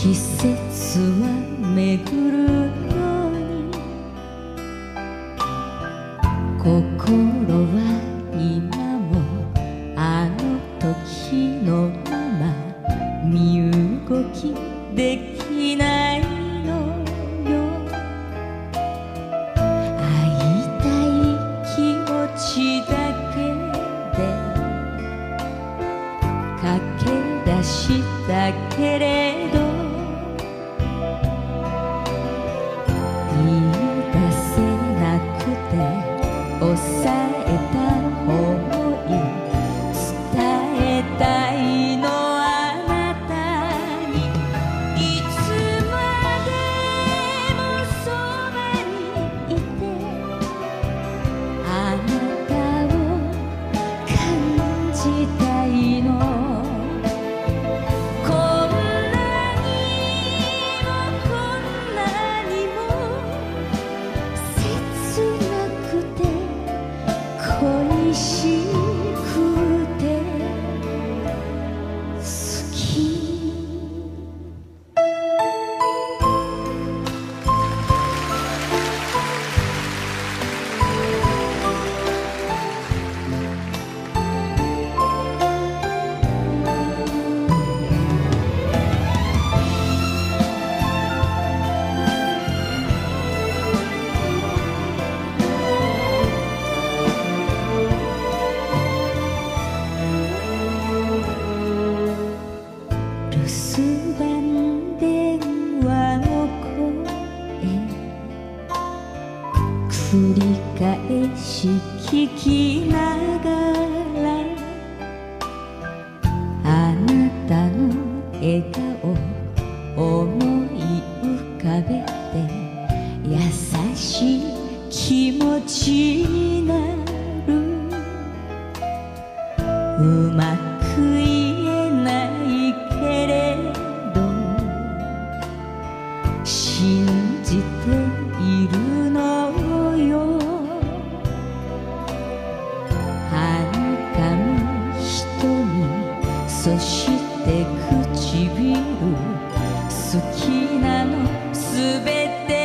季節は巡るように心は今もあの時のまま身動きできないのよ会いたい気持ちだけで駆け出したけれど繰り返し聞きながらあなたの笑顔思い浮かべて優しい気持ちになる。うまく言えないけれど信じているのすべて